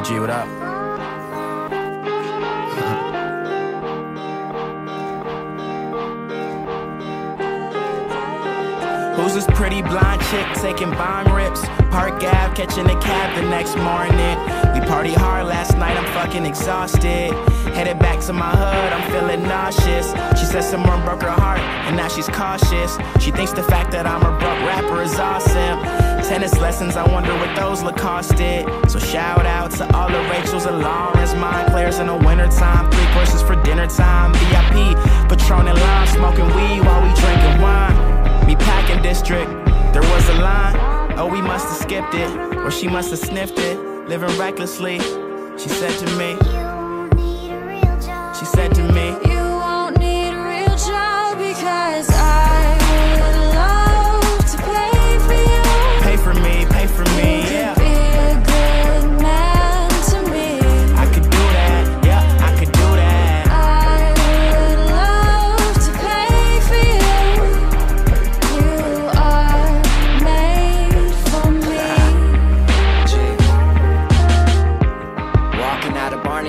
What up? Who's this pretty blonde chick taking bong rips? Park Ave, catching a cab the next morning. We party hard last night, I'm fucking exhausted. Headed back to my hood, I'm feeling nauseous. She said someone broke her heart, and now she's cautious. She thinks the fact that I'm a broke rapper is awesome. Tennis lessons, I wonder what those Lacoste did. So shout out to all the Rachels and Lawrence, Montclairs in the wintertime. Three courses for dinner time, VIP, Patron and lime, smoking weed while we drinking wine. Meatpacking district, there was a line. Oh, we must have skipped it, or she must have sniffed it. Living recklessly, she said to me. She said to me.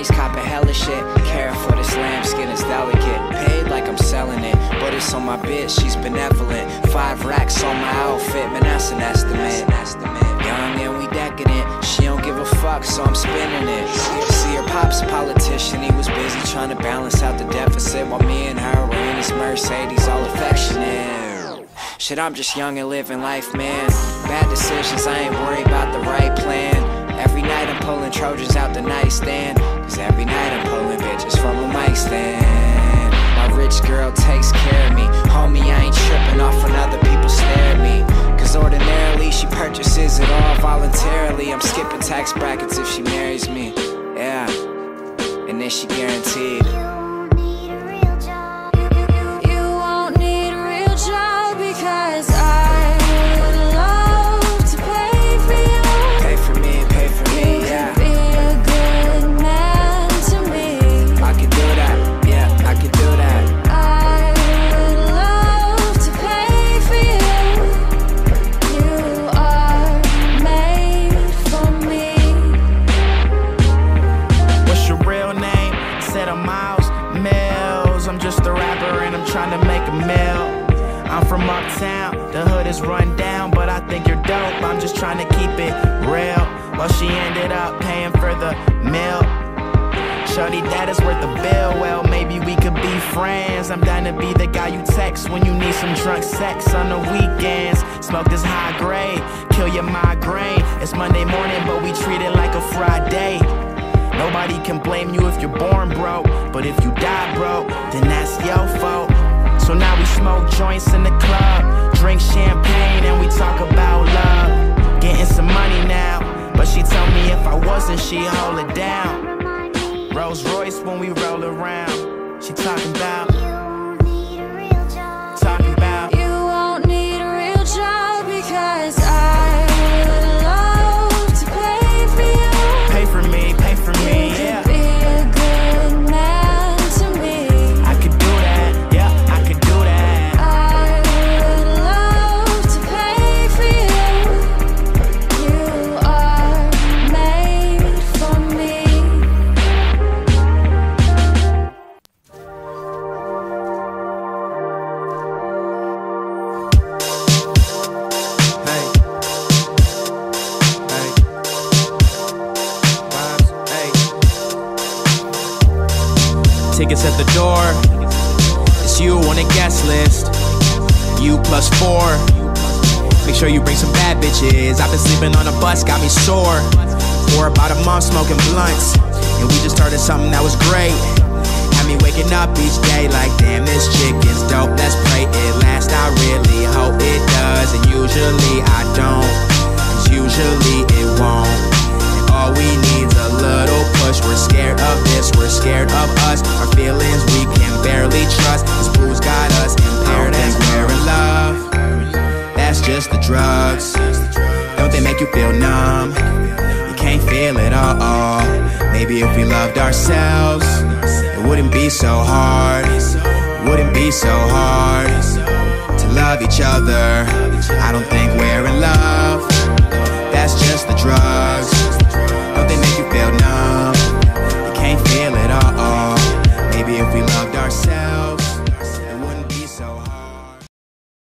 Of copping hella shit. Caring for this lamb, skin is delicate. Paid like I'm selling it, but it's on my bitch, she's benevolent. Five racks on my outfit, man, that's an estimate. Young and we decadent, she don't give a fuck, so I'm spinning it. See her pop's a politician, he was busy trying to balance out the deficit while me and her were in his Mercedes, all affectionate. Shit, I'm just young and living life, man. Bad decisions, I ain't worried about the right plan. Every night I'm pulling Trojans out the nightstand. Cause every night I'm pulling bitches from a mic stand. My rich girl takes care of me. Homie, I ain't tripping off when other people stare at me. Cause ordinarily she purchases it all voluntarily. I'm skipping tax brackets trying to make a meal. I'm from uptown, the hood is run down, but I think you're dope. I'm just trying to keep it real. Well, she ended up paying for the meal. Shorty, that is worth the bill. Well, maybe we could be friends. I'm down to be the guy you text when you need some drunk sex on the weekends. Smoke this high grade, kill your migraine. It's Monday morning, but we treat it like a Friday. Nobody can blame you if you're born broke, but if you die broke, then that's your fault. Smoke joints in the club, drink champagne, and we talk about love. Getting some money now, but she told me if I wasn't, she'd hold it down. Rolls Royce when we roll around. She talking about, Tickets at the door. It's you on a guest list. You plus four. Make sure you bring some bad bitches. I've been sleeping on a bus, got me sore. For about a month smoking blunts. And we just started something that was great. Had me waking up each day like, damn, this chick is dope. Let's pray it lasts. I really hope it does. And usually I don't. Cause usually it Just the drugs. Don't they make you feel numb? You can't feel it all. Maybe if we loved ourselves, it wouldn't be so hard. It Wouldn't be so hard to love each other. I don't think we're